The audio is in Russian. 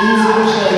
И завершая